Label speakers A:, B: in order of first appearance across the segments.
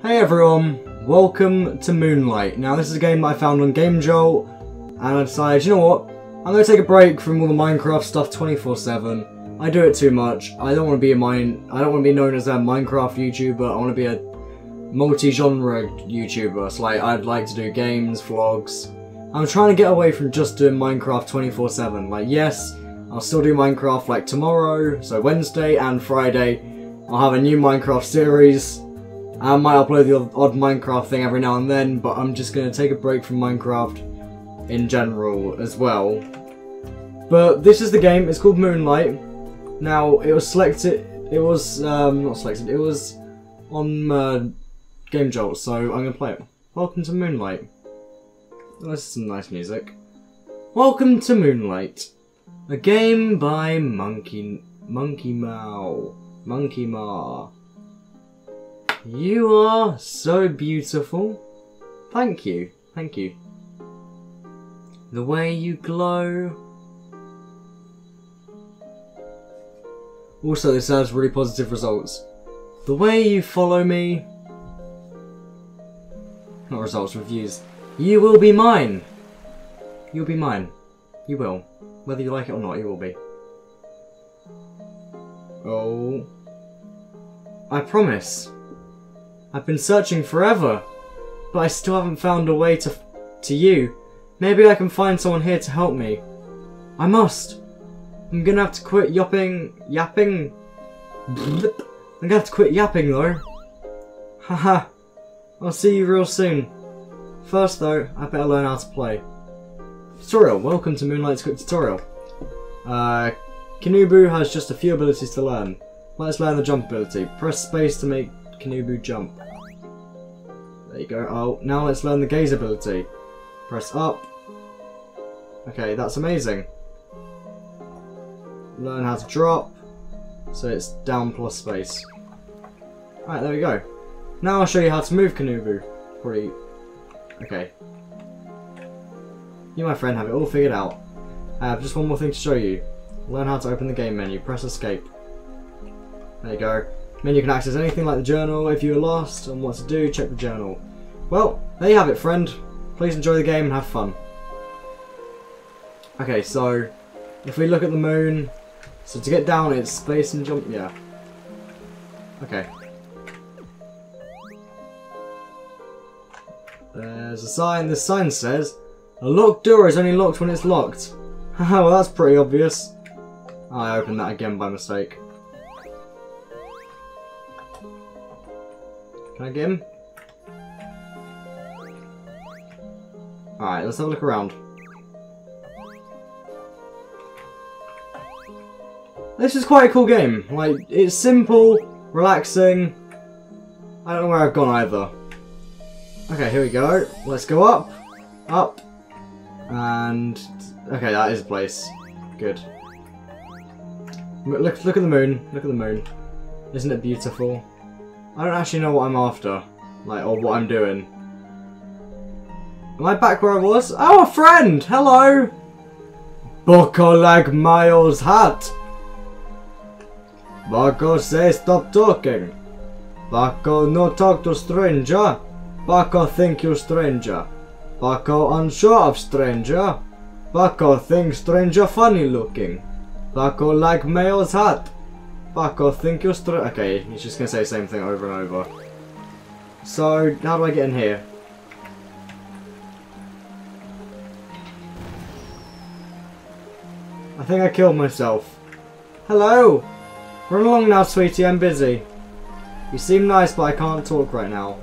A: Hey everyone, welcome to Moonlight. Now this is a game I found on Game Jolt, and I decided, you know what, I'm going to take a break from all the Minecraft stuff 24-7. I do it too much. I don't want to be a mine. I don't want to be known as a Minecraft YouTuber. I want to be a multi-genre YouTuber. So like, I'd like to do games, vlogs. I'm trying to get away from just doing Minecraft 24-7. Like, yes, I'll still do Minecraft like tomorrow, so Wednesday and Friday. I'll have a new Minecraft series. I might upload the odd Minecraft thing every now and then, but I'm just going to take a break from Minecraft in general as well. But this is the game, it's called Moonlight. Now, it was selected, it was, um, not selected, it was on uh, Game Jolt, so I'm going to play it. Welcome to Moonlight. Oh, this is some nice music. Welcome to Moonlight. A game by Monkey, Monkey Mao. Monkey Ma. You are so beautiful. Thank you. Thank you. The way you glow. Also, this has really positive results. The way you follow me. Not results, reviews. You will be mine. You'll be mine. You will. Whether you like it or not, you will be. Oh. I promise. I've been searching forever, but I still haven't found a way to to you. Maybe I can find someone here to help me. I must. I'm gonna have to quit yapping. Yapping. Blip. I'm gonna have to quit yapping though. Haha. I'll see you real soon. First though, I better learn how to play. Tutorial. Welcome to Moonlight's Quick Tutorial. Uh, Kinubo has just a few abilities to learn. Let's learn the jump ability. Press space to make Kinubo jump. There you go. Oh, now let's learn the gaze ability. Press up. Okay, that's amazing. Learn how to drop. So it's down plus space. Alright, there we go. Now I'll show you how to move Kinubo. Pretty... Okay. You, my friend, have it all figured out. I have just one more thing to show you. Learn how to open the game menu. Press escape. There you go. Then you can access anything like the journal. If you're lost and what to do, check the journal. Well, there you have it, friend. Please enjoy the game and have fun. Okay, so if we look at the moon, so to get down it's space and jump, yeah. Okay. There's a sign, this sign says, a locked door is only locked when it's locked. well that's pretty obvious. I opened that again by mistake. Can I get him? Alright, let's have a look around. This is quite a cool game. Like, it's simple, relaxing. I don't know where I've gone either. Okay, here we go. Let's go up, up, and... Okay, that is a place. Good. Look, look at the moon. Look at the moon. Isn't it beautiful? I don't actually know what I'm after. Like, or what I'm doing. Am I back where I was? Oh, a friend! Hello! Like Miles' hat! Bucko say stop talking. Bucko no talk to stranger. Bucko think you stranger. Bucko unsure of stranger. Bucko think stranger funny looking. Bucko like Miles' hat. Bucko think you stranger. Okay, he's just gonna say the same thing over and over. So, how do I get in here? I think I killed myself. Hello! Run along now, sweetie, I'm busy. You seem nice, but I can't talk right now.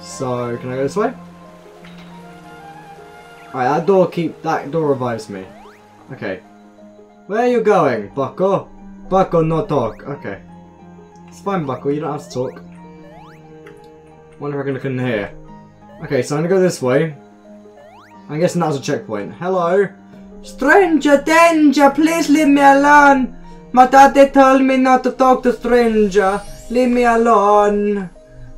A: So, can I go this way? Alright, that door keep that door revives me. Okay. Where are you going, Bucko? Bucko, no talk. Okay. It's fine, Bucko, you don't have to talk. Wonder if I can look in here. Okay, so I'm gonna go this way. I'm guessing that was a checkpoint. Hello? Stranger danger, please leave me alone. My daddy told me not to talk to stranger. Leave me alone.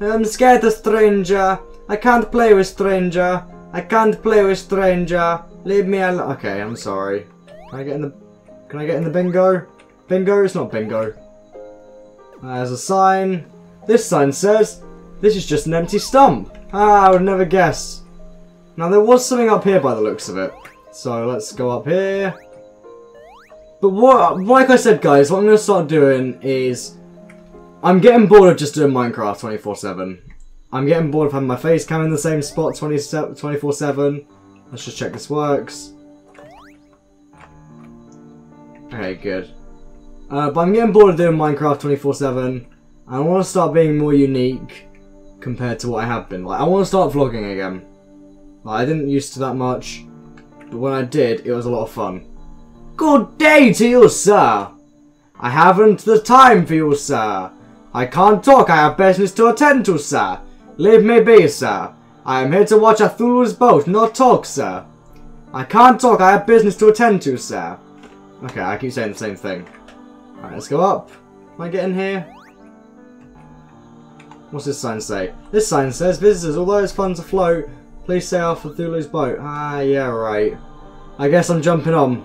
A: I'm scared of stranger. I can't play with stranger. I can't play with stranger. Leave me alone. Okay, I'm sorry. Can I get in the... Can I get in the bingo? Bingo? It's not bingo. There's a sign. This sign says, This is just an empty stump. Ah, I would never guess. Now there was something up here by the looks of it. So let's go up here. But what, like I said guys, what I'm going to start doing is... I'm getting bored of just doing Minecraft 24-7. I'm getting bored of having my face cam in the same spot 24-7. Let's just check this works. Okay, good. Uh, but I'm getting bored of doing Minecraft 24-7. I want to start being more unique compared to what I have been. Like, I want to start vlogging again. Like, I didn't used to that much, but when I did, it was a lot of fun. Good day to you, sir! I haven't the time for you, sir. I can't talk, I have business to attend to, sir. Leave me be, sir. I am here to watch a Thulu's boat, not talk, sir. I can't talk, I have business to attend to, sir. Okay, I keep saying the same thing. Alright, let's go up. Can I get in here? What's this sign say? This sign says, visitors, although it's fun to float, please stay off of Thulu's boat. Ah, yeah, right. I guess I'm jumping on.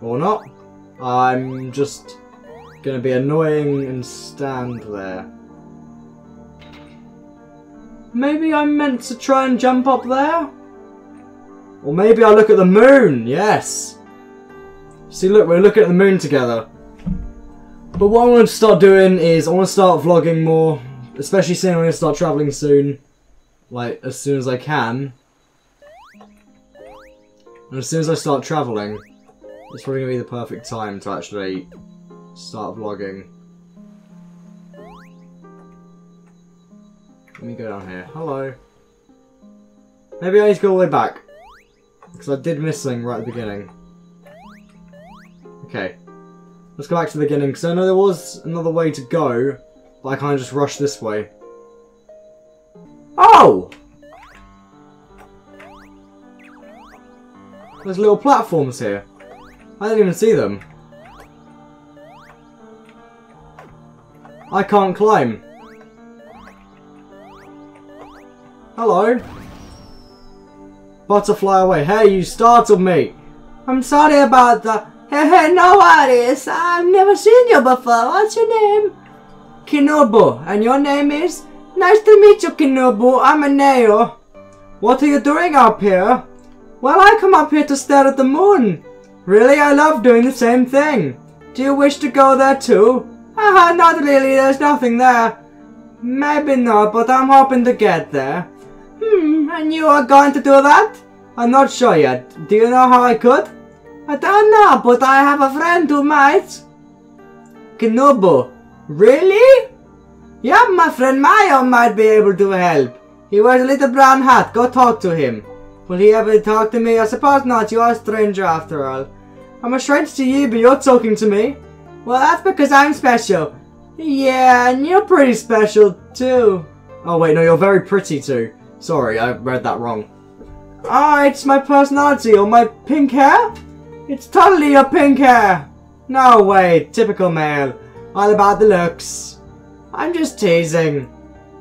A: Or not. I'm just gonna be annoying and stand there. Maybe I'm meant to try and jump up there? Or maybe I'll look at the moon, yes. See, look, we're looking at the moon together. But what I want to start doing is I want to start vlogging more, especially seeing I'm going to start travelling soon. Like, as soon as I can. And as soon as I start travelling, it's probably going to be the perfect time to actually start vlogging. Let me go down here. Hello. Maybe I need to go all the way back. Because I did miss something right at the beginning. Okay. Let's go back to the beginning, because I know there was another way to go, but I kind of just rushed this way. Oh! There's little platforms here. I didn't even see them. I can't climb. Hello? Butterfly away. Hey, you startled me. I'm sorry about that. Hey, hey, no worries. I've never seen you before. What's your name? Kinubo. And your name is? Nice to meet you, Kinubo. I'm a Aneo. What are you doing up here? Well, I come up here to stare at the moon. Really, I love doing the same thing. Do you wish to go there too? Haha, not really. There's nothing there. Maybe not, but I'm hoping to get there. Hmm, and you are going to do that? I'm not sure yet. Do you know how I could? I don't know, but I have a friend who might. Kinubo. Really? Yeah, my friend Mayo might be able to help. He wears a little brown hat. Go talk to him. Will he ever talk to me? I suppose not. You are a stranger after all. I'm a stranger to you, but you're talking to me. Well, that's because I'm special. Yeah, and you're pretty special, too. Oh, wait, no, you're very pretty, too. Sorry, I read that wrong. Ah, it's my personality or my pink hair? It's totally your pink hair. No way, typical male. All about the looks. I'm just teasing.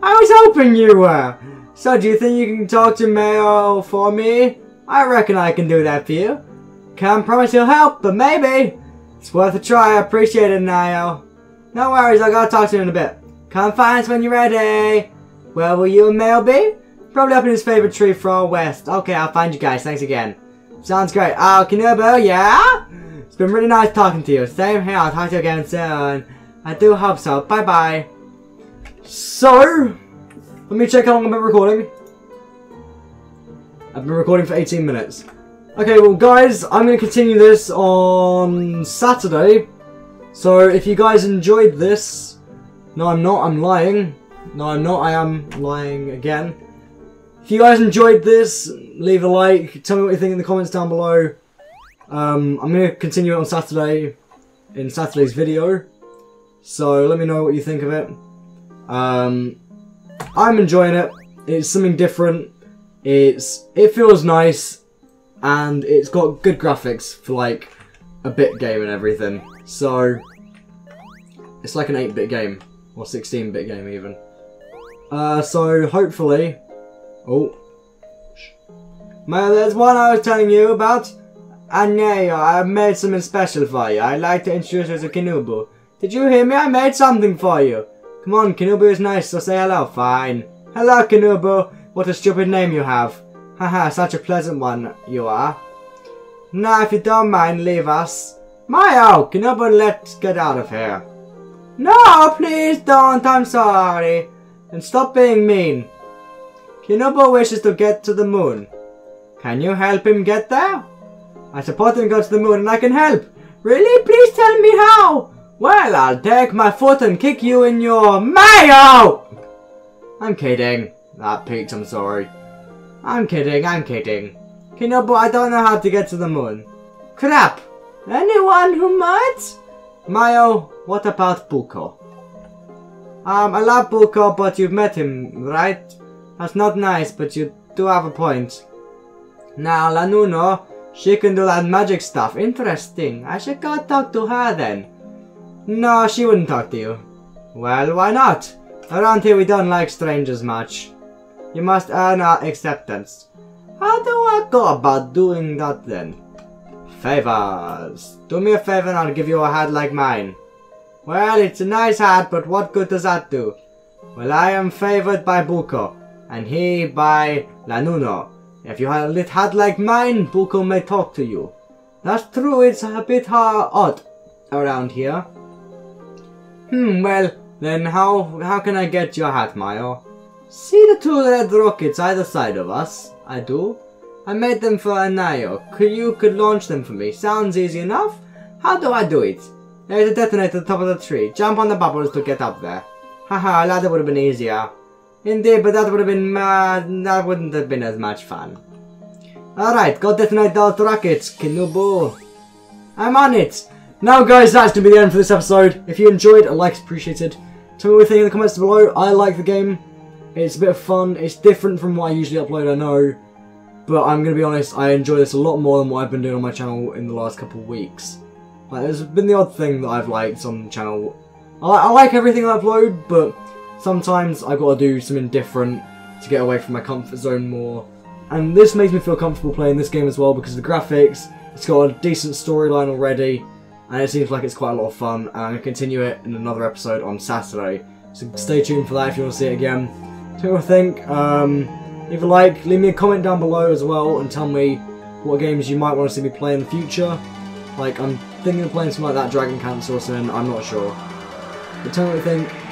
A: I was hoping you were. So do you think you can talk to Mayo for me? I reckon I can do that for you. Can't promise he'll help, but maybe. It's worth a try, I appreciate it, Mayo. No worries, I gotta talk to you in a bit. Come find us when you're ready. Where will you and Mayo be? Probably up in his favourite tree far west. Okay, I'll find you guys. Thanks again. Sounds great. Ah, oh, Kinubo, yeah? It's been really nice talking to you. Same here. I'll talk to you again soon. I do hope so. Bye-bye. So, let me check how long I've been recording. I've been recording for 18 minutes. Okay, well guys, I'm going to continue this on Saturday. So if you guys enjoyed this... No, I'm not. I'm lying. No, I'm not. I am lying again. If you guys enjoyed this, leave a like. Tell me what you think in the comments down below. Um, I'm going to continue it on Saturday, in Saturday's video. So let me know what you think of it. Um, I'm enjoying it. It's something different. It's It feels nice. And it's got good graphics for like a bit game and everything. So, it's like an 8-bit game. Or 16-bit game even. Uh, so hopefully Oh. Man, there's one I was telling you about. Aneo, I made something special for you. I'd like to introduce you to Kinubo. Did you hear me? I made something for you. Come on, Kinubo is nice, so say hello. Fine. Hello, Kinubo. What a stupid name you have. Haha, such a pleasant one you are. Now, if you don't mind, leave us. Mayo, Kinubo, let's get out of here. No, please don't. I'm sorry. And stop being mean. Kinubo wishes to get to the moon. Can you help him get there? I support him go to the moon and I can help. Really? Please tell me how. Well, I'll take my foot and kick you in your mayo! I'm kidding. That peaked, I'm sorry. I'm kidding, I'm kidding. Kinubo, I don't know how to get to the moon. Crap! Anyone who might? Mayo, what about Buko? Um, I love Buko, but you've met him, right? That's not nice, but you do have a point. Now, Lanuno, she can do that magic stuff. Interesting. I should go talk to her then. No, she wouldn't talk to you. Well, why not? Around here we don't like strangers much. You must earn our acceptance. How do I go about doing that then? Favors. Do me a favor and I'll give you a hat like mine. Well, it's a nice hat, but what good does that do? Well, I am favored by Buko, and he by Lanuno. If you had a lit hat like mine, Buko may talk to you. That's true, it's a bit uh, odd around here. Hmm, well, then how how can I get your hat, Mayo? See the two red rockets either side of us? I do. I made them for Anayo. You could launch them for me? Sounds easy enough. How do I do it? There's a detonator at the top of the tree. Jump on the bubbles to get up there. Haha, I thought that would have been easier. Indeed, but that would have been uh, that wouldn't have been as much fun. Alright, go detonate those rockets, Kinubo. I'm on it. Now guys, that's to be the end for this episode. If you enjoyed, a like is appreciated. Tell me what you think in the comments below. I like the game. It's a bit of fun. It's different from what I usually upload, I know. But I'm going to be honest, I enjoy this a lot more than what I've been doing on my channel in the last couple of weeks. Like, there's been the odd thing that I've liked on the channel. I, I like everything I upload, but sometimes I've got to do something different to get away from my comfort zone more. And this makes me feel comfortable playing this game as well because of the graphics, it's got a decent storyline already, and it seems like it's quite a lot of fun, and I'm going to continue it in another episode on Saturday. So stay tuned for that if you want to see it again. Tell me what you think. Um, leave a like, leave me a comment down below as well, and tell me what games you might want to see me play in the future. Like, I'm thinking of playing something like that Dragon Cancer or something, I'm not sure. But tell me what you think,